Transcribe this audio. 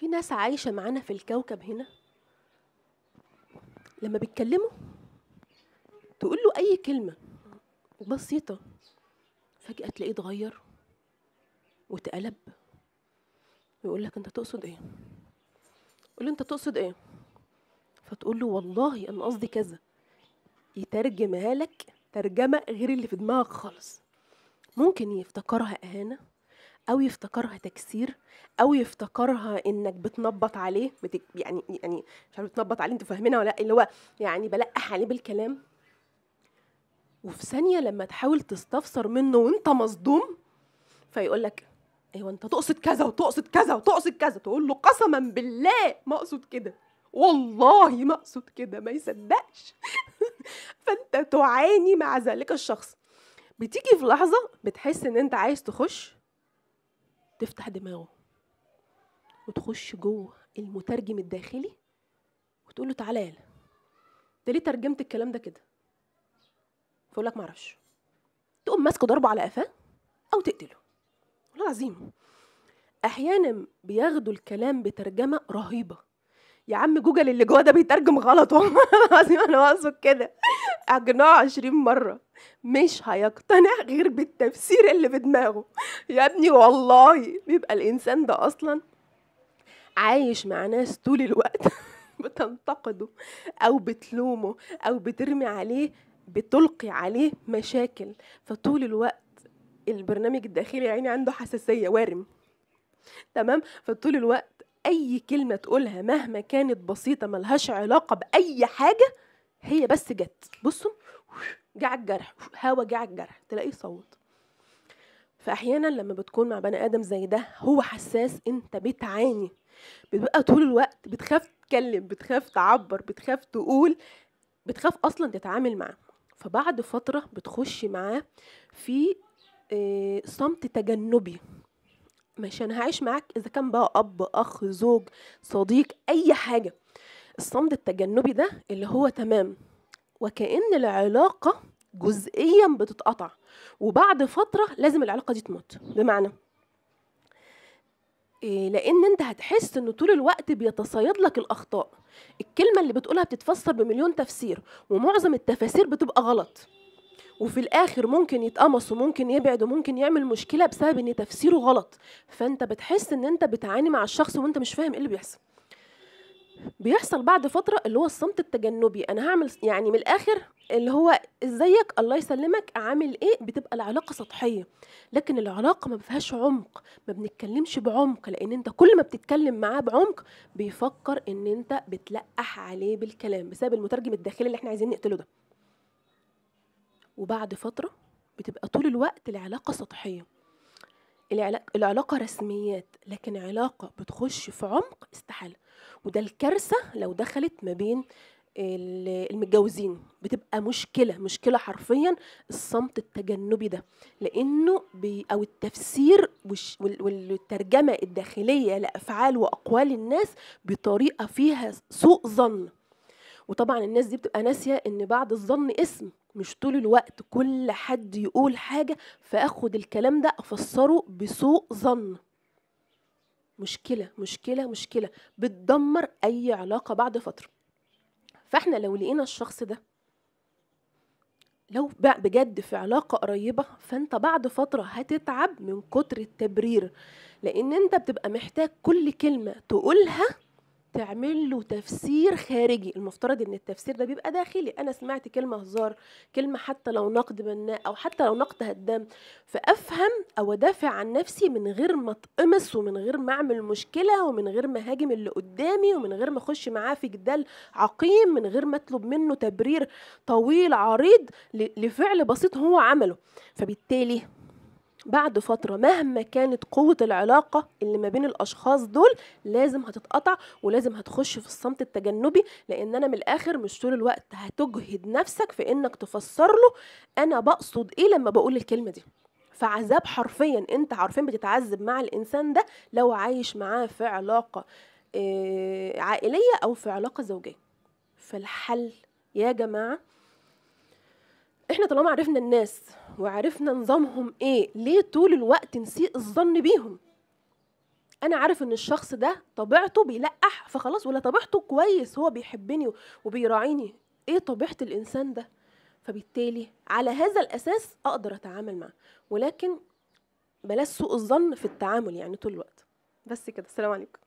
في ناس عايشة معانا في الكوكب هنا لما بيتكلموا تقول له أي كلمة بسيطة فجأة تلاقيه اتغير واتقلب ويقول لك أنت تقصد إيه؟ يقول له أنت تقصد إيه؟ فتقول له والله أنا قصدي كذا يترجمها لك ترجمة غير اللي في دماغك خالص ممكن يفتكرها إهانة أو يفتكرها تكسير أو يفتكرها إنك بتنبط عليه بتك يعني يعني مش عارف بتنبط عليه أنتوا فاهمينها ولا لأ؟ اللي هو يعني بلقح عليه بالكلام. وفي ثانية لما تحاول تستفسر منه وأنت مصدوم فيقول لك أيوه أنت تقصد كذا وتقصد كذا وتقصد كذا تقول له قسما بالله ما أقصد كده. والله ما أقصد كده ما يصدقش. فأنت تعاني مع ذلك الشخص. بتيجي في لحظة بتحس إن أنت عايز تخش تفتح دماغه وتخش جوه المترجم الداخلي وتقول له تعالى يالا. انت ليه ترجمت الكلام ده كده؟ فيقول لك معرفش. تقوم ماسكه ضربه على قفاه أو تقتله. والله العظيم. أحيانا بياخدوا الكلام بترجمة رهيبة. يا عم جوجل اللي جوه ده بيترجم غلط. والله العظيم أنا اقصد كده. اقنعه عشرين مرة. مش هيقتنع غير بالتفسير اللي في دماغه. يا ابني والله بيبقى الإنسان ده أصلا عايش مع ناس طول الوقت بتنتقده أو بتلومه أو بترمي عليه بتلقي عليه مشاكل. فطول الوقت البرنامج الداخلي يعني عنده حساسية وارم. تمام؟ فطول الوقت أي كلمة تقولها مهما كانت بسيطة ملهاش علاقة بأي حاجة هي بس جت. بصوا جه الجرح هوا جه الجرح تلاقيه صوت. فأحيانا لما بتكون مع بني آدم زي ده هو حساس أنت بتعاني. بتبقى طول الوقت بتخاف تتكلم بتخاف تعبر بتخاف تقول بتخاف أصلا تتعامل معاه. فبعد فترة بتخشي معاه في آه، صمت تجنبي. مش أنا هعيش معاك إذا كان بقى أب أخ زوج صديق أي حاجة. الصمت التجنبي ده اللي هو تمام. وكأن العلاقة جزئيا بتتقطع. وبعد فترة لازم العلاقة دي تموت. بمعنى إيه لأن أنت هتحس إن طول الوقت بيتصيد لك الأخطاء. الكلمة اللي بتقولها بتتفسر بمليون تفسير ومعظم التفاسير بتبقى غلط. وفي الآخر ممكن يتقمص وممكن يبعد وممكن يعمل مشكلة بسبب إن تفسيره غلط. فأنت بتحس إن أنت بتعاني مع الشخص وأنت مش فاهم إيه اللي بيحصل. بيحصل بعد فترة اللي هو الصمت التجنبي. أنا هعمل يعني من الآخر اللي هو إزيك؟ الله يسلمك. عامل إيه؟ بتبقى العلاقة سطحية. لكن العلاقة ما فيهاش عمق ما بنتكلمش بعمق لأن أنت كل ما بتتكلم معاه بعمق بيفكر إن أنت بتلقح عليه بالكلام بسبب المترجم الداخلي اللي إحنا عايزين نقتله ده. وبعد فترة بتبقى طول الوقت العلاقة سطحية. العلا- العلاقة رسميات لكن علاقة بتخش في عمق استحالة. وده الكارثة لو دخلت ما بين ال- المتجوزين. بتبقى مشكلة مشكلة حرفيا الصمت التجنبي ده. لأنه بي أو التفسير والترجمة الداخلية لأفعال وأقوال الناس بطريقة فيها سوء ظن. وطبعا الناس دي بتبقى ناسية إن بعد الظن اسم مش طول الوقت كل حد يقول حاجة فآخد الكلام ده أفسره بسوء ظن. مشكلة مشكلة مشكلة. بتدمر أي علاقة بعد فترة. فإحنا لو لقينا الشخص ده لو بجد في علاقة قريبة فأنت بعد فترة هتتعب من كتر التبرير. لأن أنت بتبقى محتاج كل كلمة تقولها تعمل له تفسير خارجي. المفترض إن التفسير ده بيبقى داخلي. أنا سمعت كلمة هزار كلمة حتى لو نقد بناء أو حتى لو نقد هدام. فأفهم أو أدافع عن نفسي من غير ما أتقمص ومن غير ما أعمل مشكلة ومن غير ما هاجم اللي قدامي ومن غير ما أخش معاه في جدال عقيم من غير ما أطلب منه تبرير طويل عريض لفعل بسيط هو عمله. فبالتالي بعد فترة مهما كانت قوة العلاقة اللي ما بين الأشخاص دول لازم هتتقطع ولازم هتخش في الصمت التجنبي لأن أنا من الآخر مش طول الوقت هتجهد نفسك في إنك تفسر له. أنا بقصد إيه لما بقول الكلمة دي؟ فعذاب حرفيا أنت حرفيا بتتعذب مع الإنسان ده لو عايش معاه في علاقة آه، عائلية أو في علاقة زوجية. فالحل يا جماعة إحنا طالما عرفنا الناس وعرفنا نظامهم إيه ليه طول الوقت نسيء الظن بيهم؟ أنا عارف إن الشخص ده طبيعته بيلقح فخلاص ولا طبيعته كويس هو بيحبني وبيراعيني. إيه طبيعة الإنسان ده؟ فبالتالي على هذا الأساس أقدر أتعامل معاه ولكن بلاش سوء الظن في التعامل يعني طول الوقت. بس كده السلام عليكم.